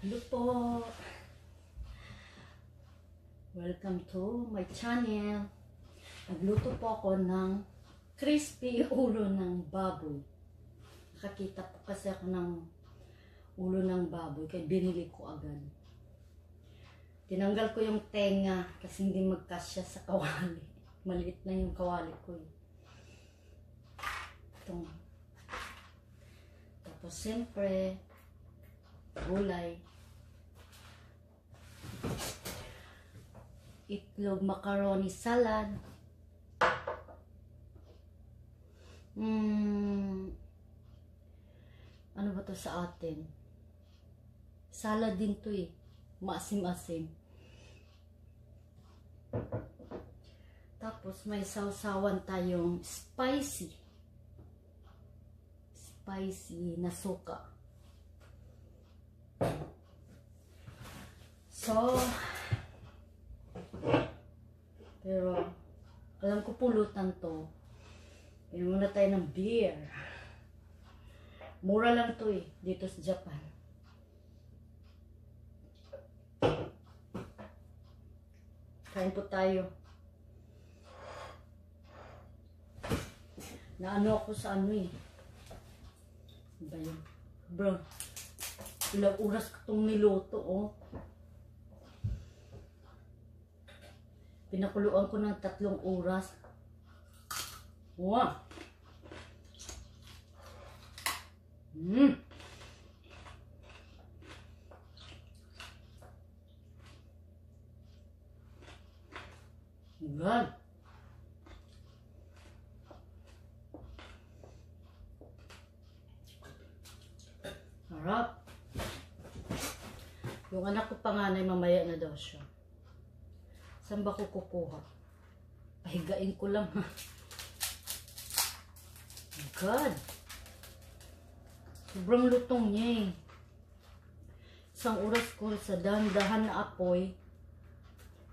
Hello po. Welcome to my channel. Nagluto po ako ng crispy ulo ng baboy. Nakakita po kasi ako ng ulo ng baboy kaya binili ko agad. Tinanggal ko yung tenga kasi hindi magkasya sa kawali. Maliit na yung kawali ko eh. Tapos siyempre, gulay. Itlog macaroni salad. Mm, ano ba to sa atin? Salad din to eh. Maasim-asim. Tapos may sausawan tayong spicy. Spicy na suka. So, pero alam ko pulutan to. Pili muna tayo ng beer. Mura lang to eh, dito sa Japan. Kain po tayo. Naano ako sa ano eh. Ano ba yun? Bro, ilang oras ko itong niluto oh. Pinakuluan ko ng tatlong oras. Wow! Mmm! God! Harap! Yung anak ko panganay mamaya na daw siya. Saan ba ko kukuha? Pahigain ko lang ha. God! Sobrang lutong niya eh. Isang oras ko sa dahan-dahan na apoy.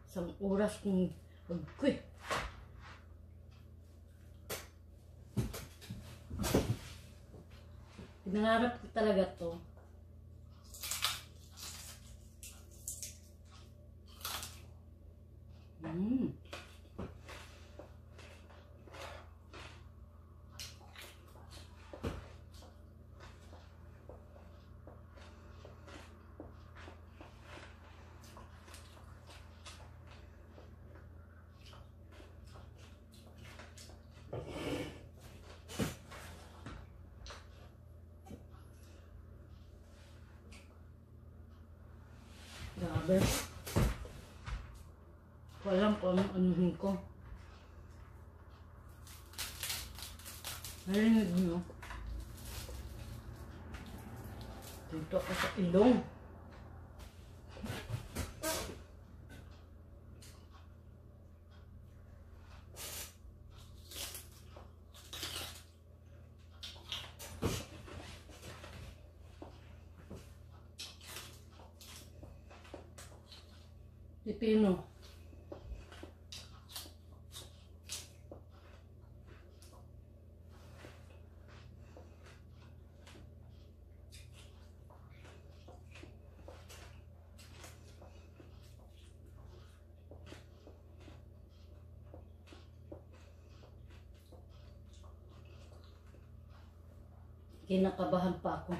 Isang oras kong agkoy. Pinangarap ko talaga to. Dạ, mm. Grabe. Walang po anong anuhin ko. Narinig nyo? Dito ako sa ilong. Pipino. Kinakabahan pa ako.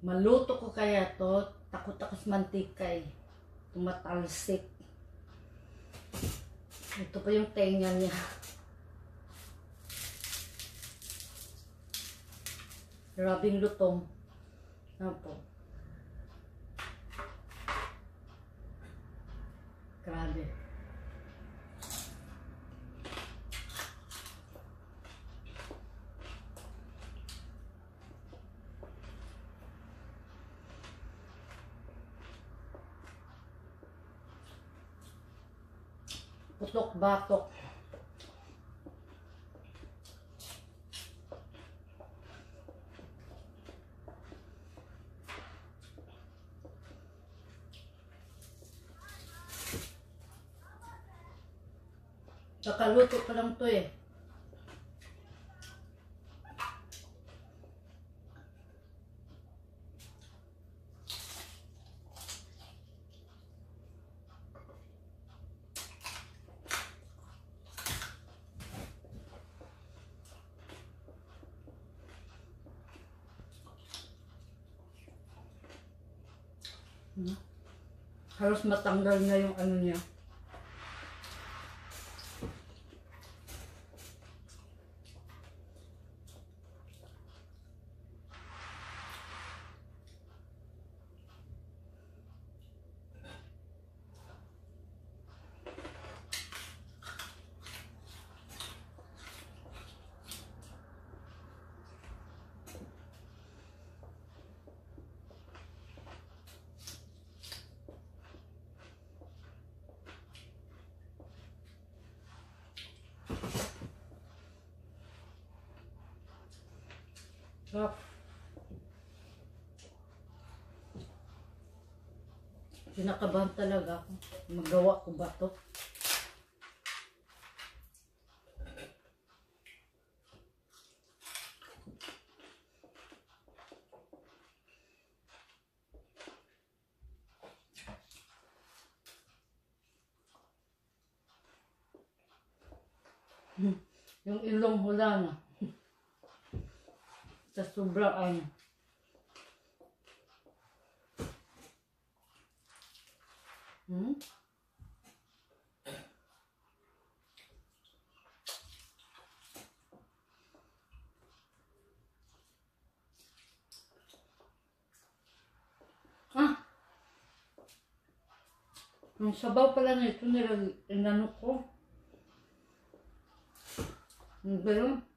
Maluto ko kaya to, takot ako sa mantika eh. Tumatalsik. Ito pa yung tenga niya. Grabing lutong. Ano po? Grabe. Putok batok. Kakaluto pa lang to eh. Hmm? Halos matanggal na yung ano niya. Sarap. Kinakabahan talaga ako. Magawa ko ba to? Hmm. Yung ilong hula na. Sa sobrang ano. Hmm? Ah! Ang sabaw pala nito nilag inano ko. Ano ba yun?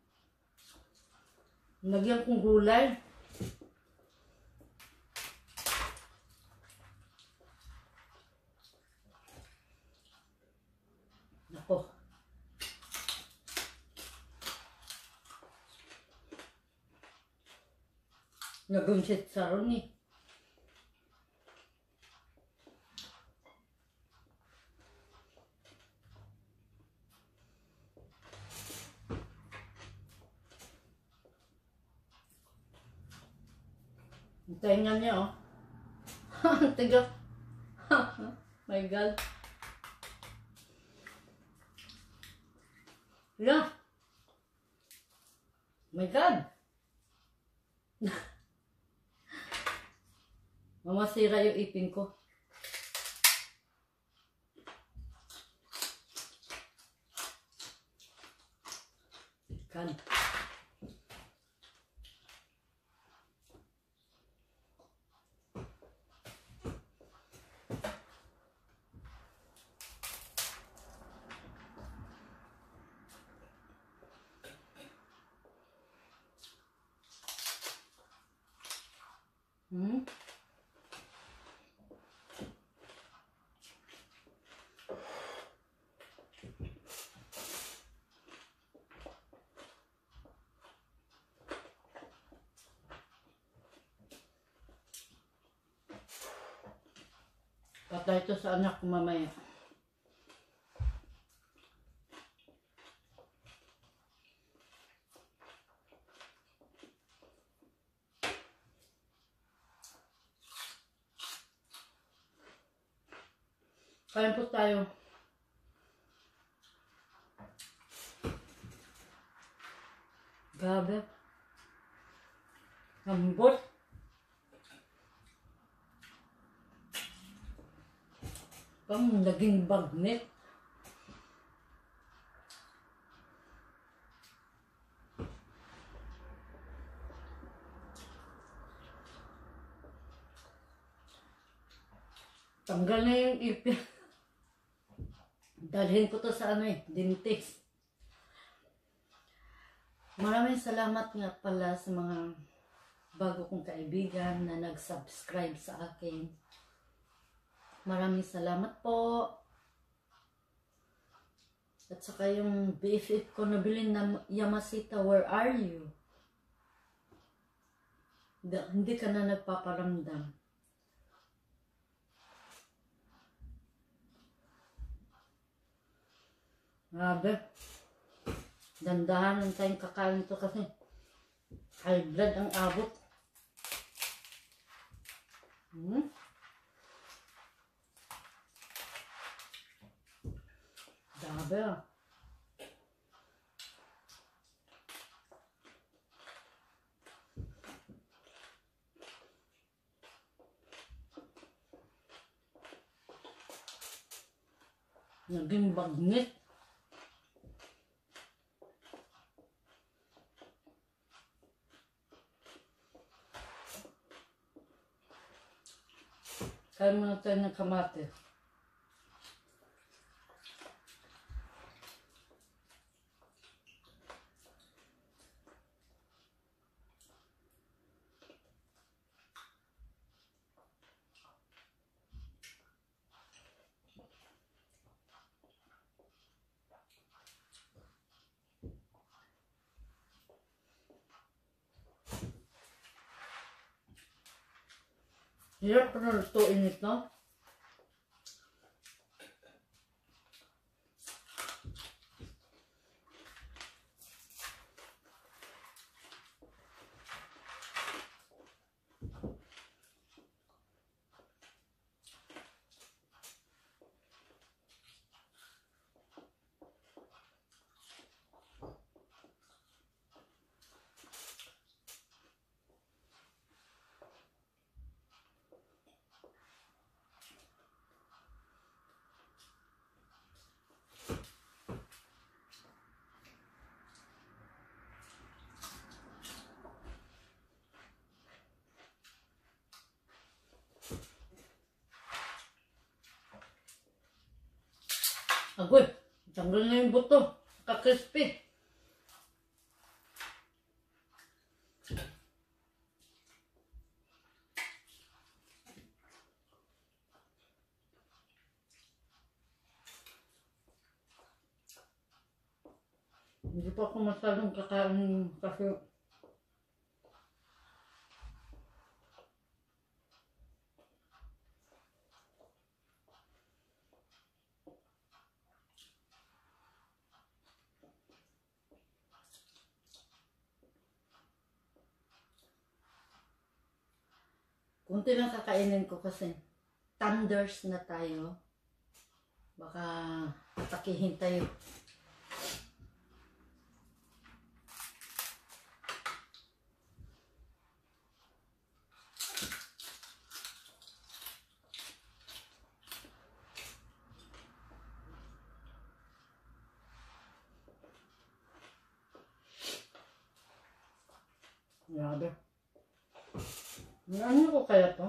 Nagyan kong gulay. Nako. Nagunsit sa ron eh. Hintayin nga niya, oh. Tiga. My God. Yeah. My God. Mamasira yung ipin ko. God. Hmm? Patay to sa anak ko mamaya. Kain po tayo. Grabe. Lambot. Pang naging bagnet. Tanggal na yung ipin. Dalhin ko to sa ano eh, dentist. Maraming salamat nga pala sa mga bago kong kaibigan na nag-subscribe sa akin. Maraming salamat po. At saka yung BFF ko nabili na Yamasita, where are you? Da- hindi ka na nagpaparamdam. Grabe. Dandahan lang tayong kakain ito kasi high blood ang abot. Hmm? Grabe ah. naging bagnet Kaya mo na tayo ng kamatis. Hirap pa na lutuin ito. Agoy, tanggal na yung buto. Kakrispy. Hindi pa ako masyadong kakain kasi Kunti lang kakainin ko kasi thunders na tayo. Baka takihin tayo. Grabe. Ano ko kaya to?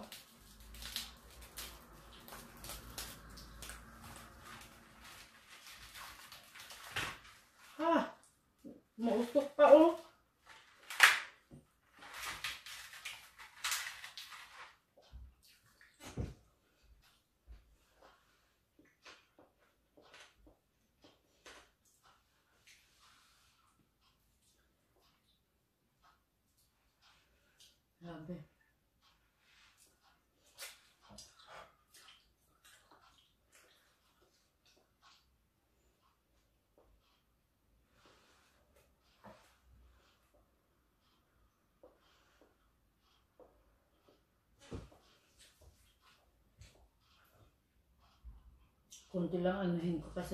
Ah! Mausok pa oh. Grabe. Kunti lang anuhin ko kasi